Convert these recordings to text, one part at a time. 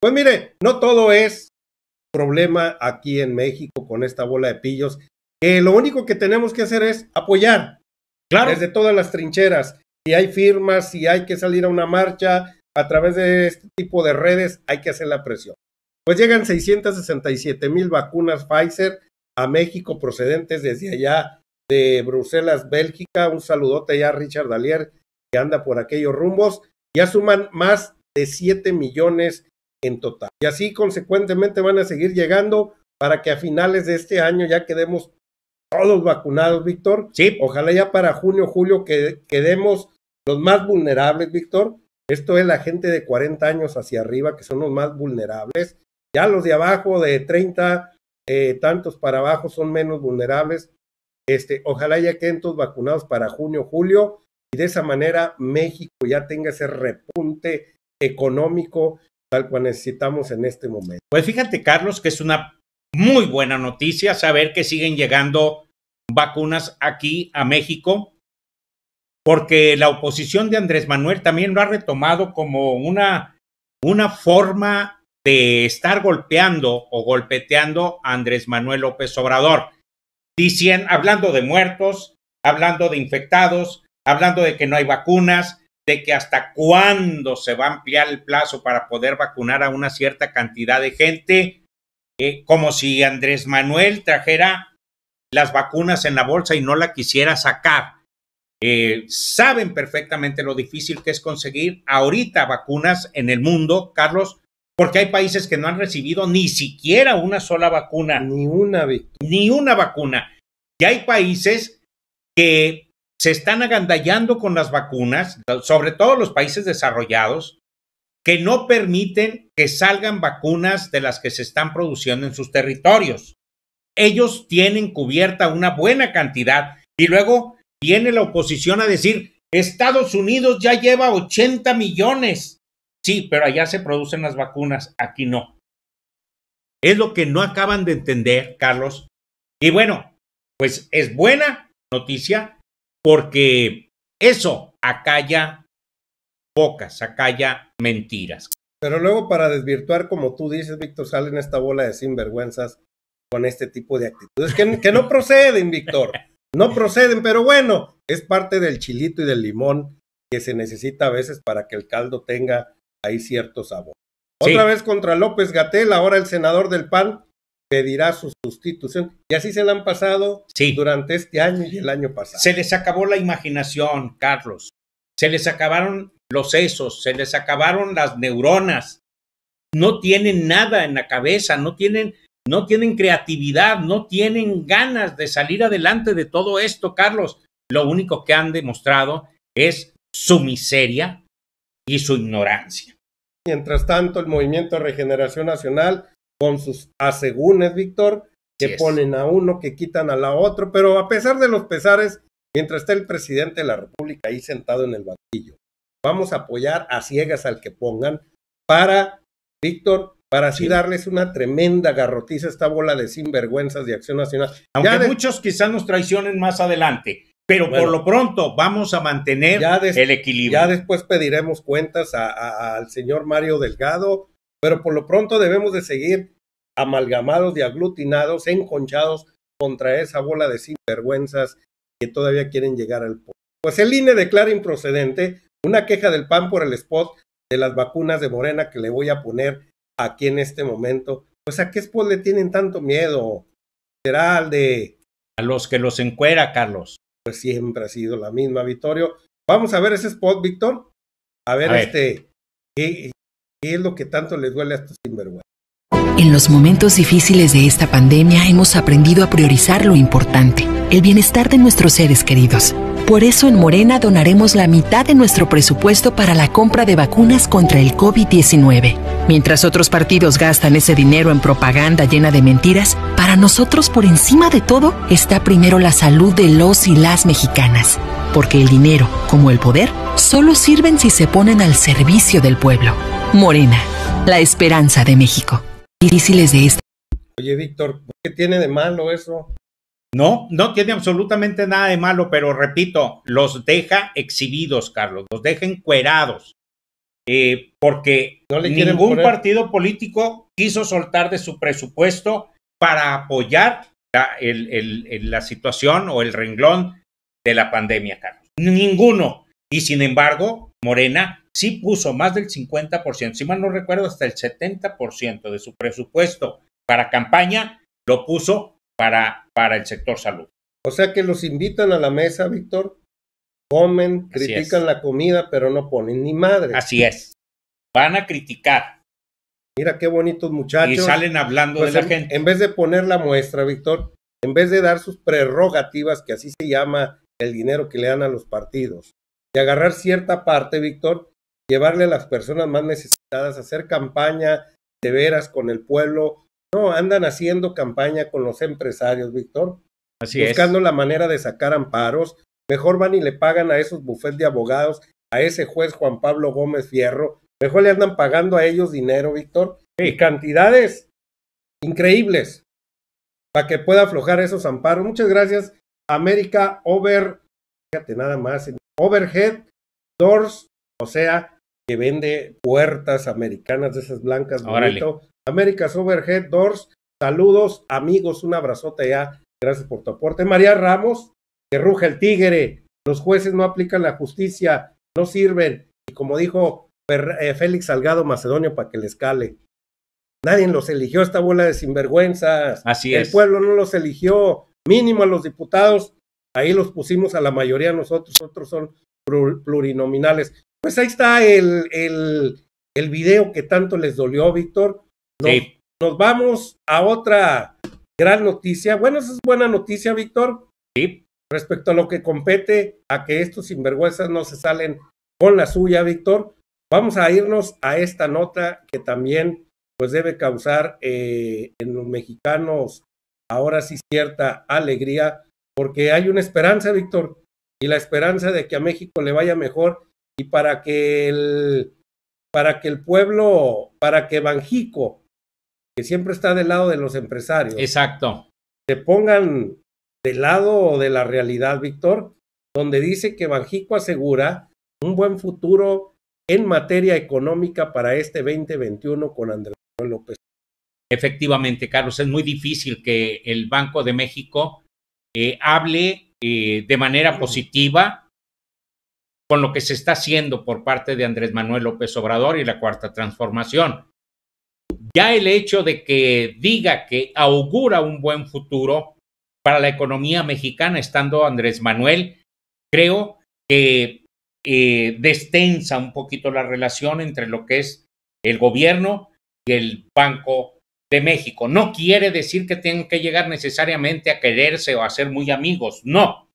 Pues mire, no todo es problema aquí en México con esta bola de pillos, que lo único que tenemos que hacer es apoyar. Claro. Desde todas las trincheras. Si hay firmas, si hay que salir a una marcha, a través de este tipo de redes, hay que hacer la presión. Pues llegan 667 mil vacunas Pfizer a México procedentes desde allá de Bruselas, Bélgica. Un saludote ya a Richard Dalier, que anda por aquellos rumbos. Ya suman más de 7 millones en total. Y así consecuentemente van a seguir llegando para que a finales de este año ya quedemos todos vacunados, Víctor. Sí. Ojalá ya para junio, julio que quedemos los más vulnerables, Víctor. Esto es la gente de 40 años hacia arriba que son los más vulnerables. Ya los de abajo, de 30 eh, tantos para abajo, son menos vulnerables. Este, ojalá ya queden todos vacunados para junio, julio, y de esa manera México ya tenga ese repunte económico tal cual necesitamos en este momento. Pues fíjate, Carlos, que es una muy buena noticia saber que siguen llegando vacunas aquí a México, porque la oposición de Andrés Manuel también lo ha retomado como una, una forma de estar golpeando o golpeteando a Andrés Manuel López Obrador, diciendo, hablando de muertos, hablando de infectados, hablando de que no hay vacunas, de que hasta cuándo se va a ampliar el plazo para poder vacunar a una cierta cantidad de gente, eh, como si Andrés Manuel trajera las vacunas en la bolsa y no la quisiera sacar. Eh, saben perfectamente lo difícil que es conseguir ahorita vacunas en el mundo, Carlos, porque hay países que no han recibido ni siquiera una sola vacuna. Ni una, Ni una vacuna. Y hay países que se están agandallando con las vacunas, sobre todo los países desarrollados, que no permiten que salgan vacunas de las que se están produciendo en sus territorios. Ellos tienen cubierta una buena cantidad y luego viene la oposición a decir, Estados Unidos ya lleva 80 millones. Sí, pero allá se producen las vacunas, aquí no. Es lo que no acaban de entender, Carlos. Y bueno, pues es buena noticia porque eso acalla bocas, acalla mentiras. Pero luego para desvirtuar, como tú dices, Víctor, salen esta bola de sinvergüenzas con este tipo de actitudes que, que no proceden, Víctor. No proceden, pero bueno, es parte del chilito y del limón que se necesita a veces para que el caldo tenga ahí cierto sabor. Otra vez contra López Gatel, ahora el senador del PAN, pedirá su sustitución. Y así se la han pasado durante este año y el año pasado. Se les acabó la imaginación, Carlos. Se les acabaron los sesos, se les acabaron las neuronas. No tienen nada en la cabeza, no tienen, no tienen creatividad, no tienen ganas de salir adelante de todo esto, Carlos. Lo único que han demostrado es su miseria y su ignorancia. Mientras tanto, el Movimiento de Regeneración Nacional con sus asegúnes, Víctor, que ponen a uno, que quitan a la otro, pero a pesar de los pesares, mientras está el presidente de la República ahí sentado en el banquillo, vamos a apoyar a ciegas al que pongan para, Víctor, para así darles una tremenda garrotiza a esta bola de sinvergüenzas de Acción Nacional. Aunque muchos quizás nos traicionen más adelante, pero por lo pronto vamos a mantener el equilibrio. Ya después pediremos cuentas al señor Mario Delgado, pero por lo pronto debemos de seguir amalgamados y aglutinados, enconchados contra esa bola de sinvergüenzas que todavía quieren llegar al poder. Pues el INE declara improcedente una queja del PAN por el spot de las vacunas de Morena que le voy a poner aquí en este momento. Pues a qué spot le tienen tanto miedo? ¿Será al de... A los que los encuera, Carlos. Pues siempre ha sido la misma, Vittorio. Vamos a ver ese spot, Víctor. A ver, este, ¿Qué es lo que tanto les duele a estos sinvergüenzas? En los momentos difíciles de esta pandemia hemos aprendido a priorizar lo importante, el bienestar de nuestros seres queridos. Por eso en Morena donaremos la mitad de nuestro presupuesto para la compra de vacunas contra el COVID-19. Mientras otros partidos gastan ese dinero en propaganda llena de mentiras, para nosotros por encima de todo está primero la salud de los y las mexicanas. Porque el dinero, como el poder, solo sirven si se ponen al servicio del pueblo. Morena, la esperanza de México. Difíciles de este. Oye, Víctor, ¿qué tiene de malo eso? No, no tiene absolutamente nada de malo, pero repito, los deja exhibidos, Carlos, los deja encuerados. eh, porque ningún partido político quiso soltar de su presupuesto para apoyar la, la situación o el renglón de la pandemia, Carlos. Ninguno. Y sin embargo, Morena sí puso más del 50%, si mal no recuerdo, hasta el 70% de su presupuesto para campaña, lo puso para, para el sector salud. O sea que los invitan a la mesa, Víctor, comen, critican la comida, pero no ponen ni madre. Así es. Van a criticar. Mira qué bonitos muchachos. Y salen hablando de pues la gente. En vez de poner la muestra, Víctor, en vez de dar sus prerrogativas, que así se llama el dinero que le dan a los partidos, y agarrar cierta parte, Víctor, llevarle a las personas más necesitadas, hacer campaña de veras con el pueblo. No, andan haciendo campaña con los empresarios, Víctor. Así buscando la manera de sacar amparos. Mejor van y le pagan a esos bufetes de abogados, a ese juez Juan Pablo Gómez Fierro. Mejor le andan pagando a ellos dinero, Víctor. Y cantidades increíbles para que pueda aflojar esos amparos. Muchas gracias, América Over. Fíjate nada más. Overhead Doors, o sea, que vende puertas americanas de esas blancas. Bonito. Américas Overhead Doors. Saludos, amigos, un abrazote ya. Gracias por tu aporte. María Ramos, que ruge el tigre. Los jueces no aplican la justicia, no sirven. Y como dijo eh, Félix Salgado Macedonio, para que les cale. Nadie los eligió esta bola de sinvergüenzas. Así es. El pueblo no los eligió. Mínimo a los diputados. Ahí los pusimos a la mayoría nosotros. Otros son plurinominales. Pues ahí está el, el, el video que tanto les dolió, Víctor. Nos, nos vamos a otra gran noticia. Bueno, esa es buena noticia, Víctor. Sí. Respecto a lo que compete a que estos sinvergüenzas no se salen con la suya, Víctor. Vamos a irnos a esta nota que también pues debe causar eh, en los mexicanos ahora sí cierta alegría, porque hay una esperanza, Víctor, y la esperanza de que a México le vaya mejor y para que el, para que el pueblo, para que Banjico, que siempre está del lado de los empresarios, exacto, se pongan del lado de la realidad, Víctor, donde dice que Banjico asegura un buen futuro en materia económica para este 2021 con Andrés Manuel López. Efectivamente, Carlos, es muy difícil que el Banco de México eh, hable eh, de manera positiva con lo que se está haciendo por parte de Andrés Manuel López Obrador y la Cuarta Transformación. Ya el hecho de que diga que augura un buen futuro para la economía mexicana estando Andrés Manuel, creo que eh, destensa un poquito la relación entre lo que es el gobierno y el Banco de México. No quiere decir que tengan que llegar necesariamente a quererse o a ser muy amigos, no,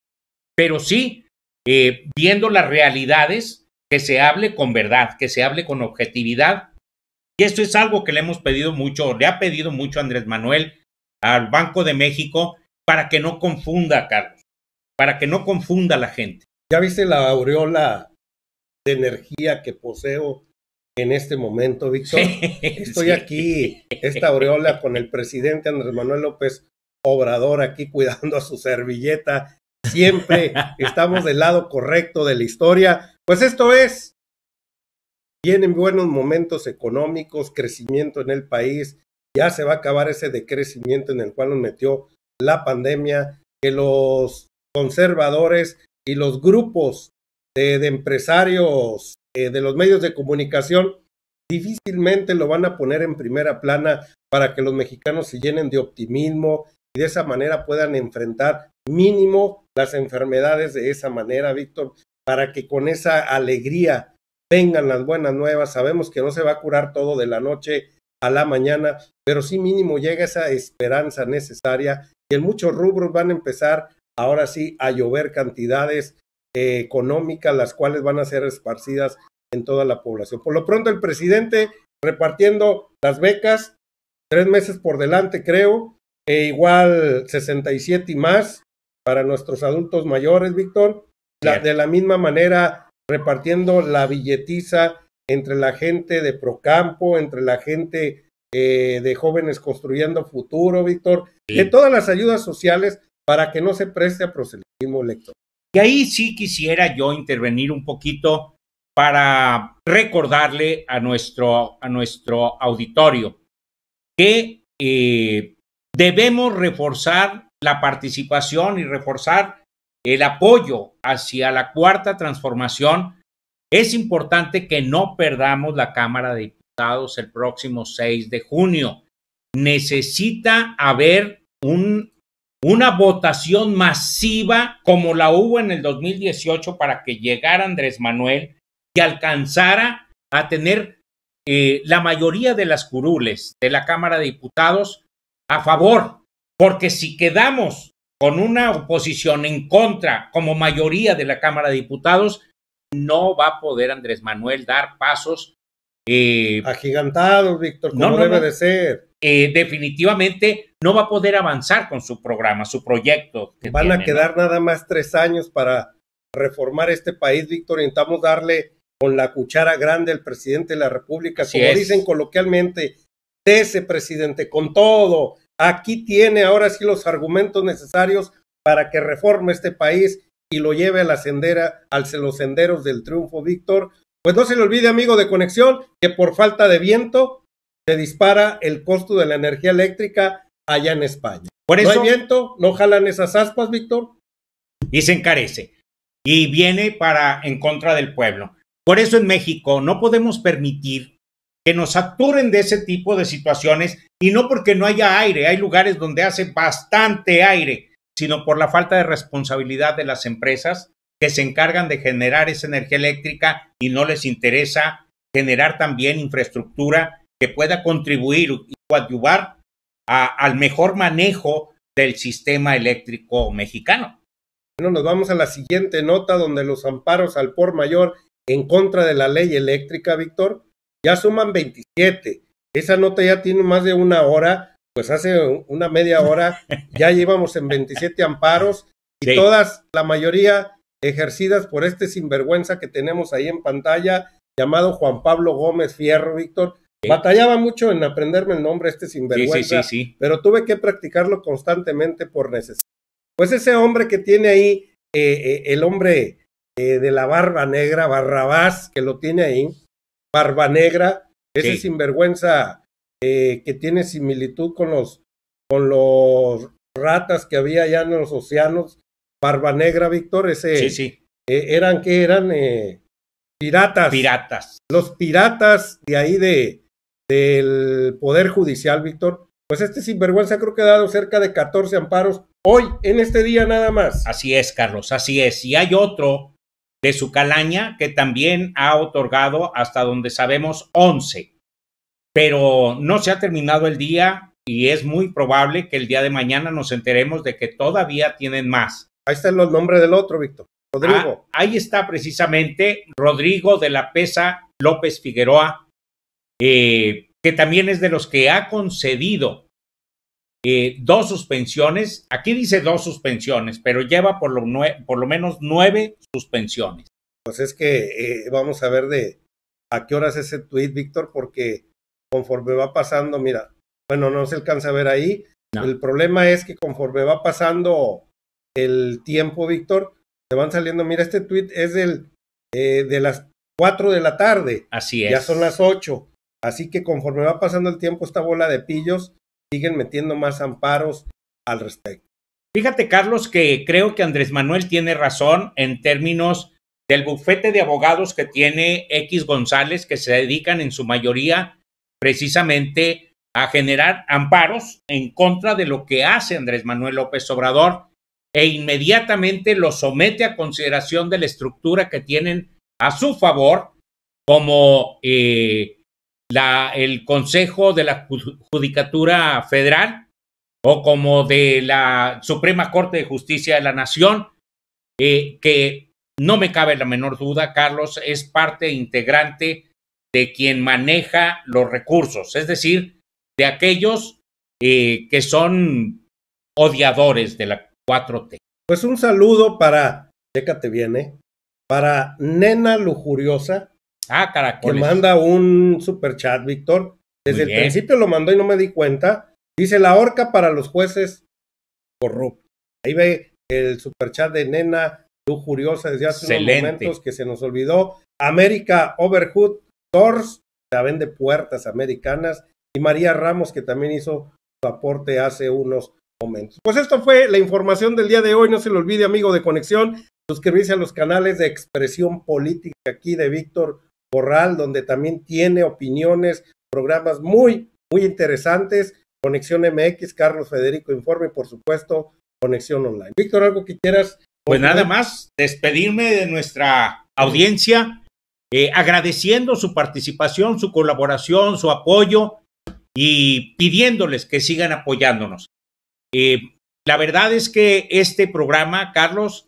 pero sí eh, viendo las realidades, que se hable con verdad, que se hable con objetividad. Y esto es algo que le hemos pedido mucho, le ha pedido mucho Andrés Manuel al Banco de México para que no confunda, Carlos, para que no confunda a la gente. ¿Ya viste la aureola de energía que poseo en este momento, Víctor? Estoy aquí, esta aureola con el presidente Andrés Manuel López Obrador aquí cuidando a su servilleta siempre estamos del lado correcto de la historia. Pues esto es, vienen buenos momentos económicos, crecimiento en el país, ya se va a acabar ese decrecimiento en el cual nos metió la pandemia, que los conservadores y los grupos de, empresarios eh, de los medios de comunicación difícilmente lo van a poner en primera plana para que los mexicanos se llenen de optimismo y de esa manera puedan enfrentar mínimo las enfermedades de esa manera, Víctor, para que con esa alegría vengan las buenas nuevas. Sabemos que no se va a curar todo de la noche a la mañana, pero sí mínimo llega esa esperanza necesaria y en muchos rubros van a empezar ahora sí a llover cantidades eh, económicas, las cuales van a ser esparcidas en toda la población. Por lo pronto, el presidente repartiendo las becas, tres meses por delante, creo, e igual 67 y más, para nuestros adultos mayores, Víctor. de la misma manera, repartiendo la billetiza entre la gente de Procampo, entre la gente eh, de jóvenes construyendo futuro, Víctor, de todas las ayudas sociales para que no se preste a proselitismo electoral. Y ahí sí quisiera yo intervenir un poquito para recordarle a nuestro, a nuestro auditorio que eh, debemos reforzar la participación y reforzar el apoyo hacia la cuarta transformación. Es importante que no perdamos la Cámara de Diputados el próximo 6 de junio. Necesita haber un, una votación masiva como la hubo en el 2018 para que llegara Andrés Manuel y alcanzara a tener eh, la mayoría de las curules de la Cámara de Diputados a favor, porque si quedamos con una oposición en contra como mayoría de la Cámara de Diputados, no va a poder Andrés Manuel dar pasos eh, agigantados, Víctor, como no, debe de ser. Eh, definitivamente no va a poder avanzar con su programa, su proyecto. Van a quedar nada más tres años para reformar este país, Víctor. Intentamos darle con la cuchara grande al presidente de la República, como dicen coloquialmente, de ese presidente, con todo. Aquí tiene ahora sí los argumentos necesarios para que reforme este país y lo lleve a la sendera, al los senderos del triunfo, Víctor. Pues no se le olvide, amigo de conexión, que por falta de viento se dispara el costo de la energía eléctrica allá en España. Por eso, no hay viento, no jalan esas aspas, Víctor. Y se encarece. Y viene para en contra del pueblo. Por eso en México no podemos permitir que nos saturen de ese tipo de situaciones y no porque no haya aire, hay lugares donde hace bastante aire, sino por la falta de responsabilidad de las empresas que se encargan de generar esa energía eléctrica y no les interesa generar también infraestructura que pueda contribuir y coadyuvar al mejor manejo del sistema eléctrico mexicano. Bueno, nos vamos a la siguiente nota donde los amparos al por mayor en contra de la ley eléctrica, Víctor, ya suman 27. Esa nota ya tiene más de una hora, pues hace una media hora ya llevamos en 27 amparos y todas, la mayoría ejercidas por este sinvergüenza que tenemos ahí en pantalla, llamado Juan Pablo Gómez Fierro, Víctor. Batallaba mucho en aprenderme el nombre este sinvergüenza, pero tuve que practicarlo constantemente por necesidad. Pues ese hombre que tiene ahí, eh, eh, el hombre eh, de la barba negra, Barrabás, que lo tiene ahí, barba negra, ese sinvergüenza eh, que tiene similitud con los, con los ratas que había allá en los océanos, barba negra, Víctor, ese, sí, sí. Eh, eran que eran piratas. Piratas. Los piratas de ahí de del Poder Judicial, Víctor, pues este sinvergüenza creo que ha dado cerca de 14 amparos hoy, en este día nada más. Así es, Carlos, así es. Y hay otro de su calaña, que también ha otorgado hasta donde sabemos 11. Pero no se ha terminado el día y es muy probable que el día de mañana nos enteremos de que todavía tienen más. Ahí está el nombre del otro, Víctor. Rodrigo. Ah, ahí está precisamente Rodrigo de la Pesa López Figueroa, eh, que también es de los que ha concedido eh, dos suspensiones. Aquí dice dos suspensiones, pero lleva por lo, por lo menos nueve suspensiones. Pues es que eh, vamos a ver de a qué horas ese tweet, Víctor, porque conforme va pasando, mira, bueno, no se alcanza a ver ahí. El problema es que conforme va pasando el tiempo, Víctor, se van saliendo, mira, este tweet es del, eh, de las cuatro de la tarde. Así es. Ya son las ocho. Así que conforme va pasando el tiempo, esta bola de pillos siguen metiendo más amparos al respecto. Fíjate, Carlos, que creo que Andrés Manuel tiene razón en términos del bufete de abogados que tiene X González, que se dedican en su mayoría precisamente a generar amparos en contra de lo que hace Andrés Manuel López Obrador e inmediatamente lo somete a consideración de la estructura que tienen a su favor, como eh, el Consejo de la Judicatura Federal o como de la Suprema Corte de Justicia de la Nación, eh, que no me cabe la menor duda, Carlos, es parte integrante de quien maneja los recursos, es decir, de aquellos eh, que son odiadores de la 4T. Pues un saludo para, déjate bien, ¿eh? para Nena Lujuriosa, Ah, caracoles. Que manda un super chat, Víctor. Desde el principio lo mandó y no me di cuenta. Dice la horca para los jueces corruptos. Ahí ve el super chat de Nena lujuriosa desde hace unos momentos que se nos olvidó. América Overhood Doors, la vende puertas americanas. Y María Ramos, que también hizo su aporte hace unos momentos. Pues esto fue la información del día de hoy. No se le olvide, amigo de conexión, suscribirse a los canales de expresión política aquí de Víctor Corral, donde también tiene opiniones, programas muy, muy interesantes. Conexión MX, Carlos Federico Informe y por supuesto Conexión Online. Víctor, ¿algo que quieras? Pues nada más, despedirme de nuestra audiencia, eh, agradeciendo su participación, su colaboración, su apoyo y pidiéndoles que sigan apoyándonos. Eh, la verdad es que este programa, Carlos,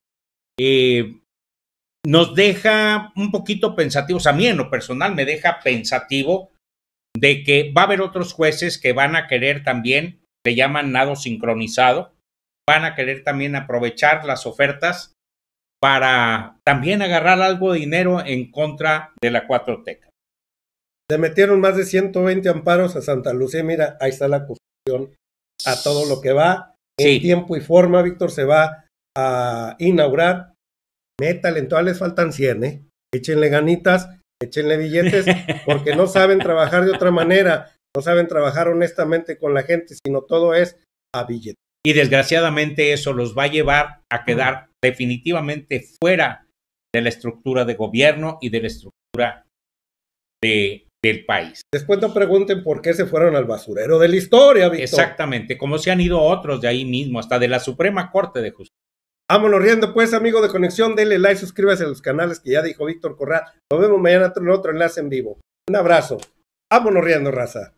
eh, nos deja un poquito pensativos, a mí en lo personal me deja pensativo de que va a haber otros jueces que van a querer también, le llaman nado sincronizado, van a querer también aprovechar las ofertas para también agarrar algo de dinero en contra de la Cuatroteca. Se metieron más de 120 amparos a Santa Lucía. Mira, ahí está la cuestión a todo lo que va. En tiempo y forma, Víctor, se va a inaugurar. Métale, entonces les faltan 100, ¿eh? Échenle ganitas échenle billetes, porque no saben trabajar de otra manera, no saben trabajar honestamente con la gente, sino todo es a billetes. Y desgraciadamente eso los va a llevar a quedar definitivamente fuera de la estructura de gobierno y de la estructura de, del país. Después no pregunten por qué se fueron al basurero de la historia, Víctor. Exactamente, como se han ido otros de ahí mismo, hasta de la Suprema Corte de Justicia. Vámonos riendo, pues, amigo de conexión. Denle like, suscríbase a los canales que ya dijo Víctor Corral. Nos vemos mañana en otro enlace en vivo. Un abrazo. Vámonos riendo, raza.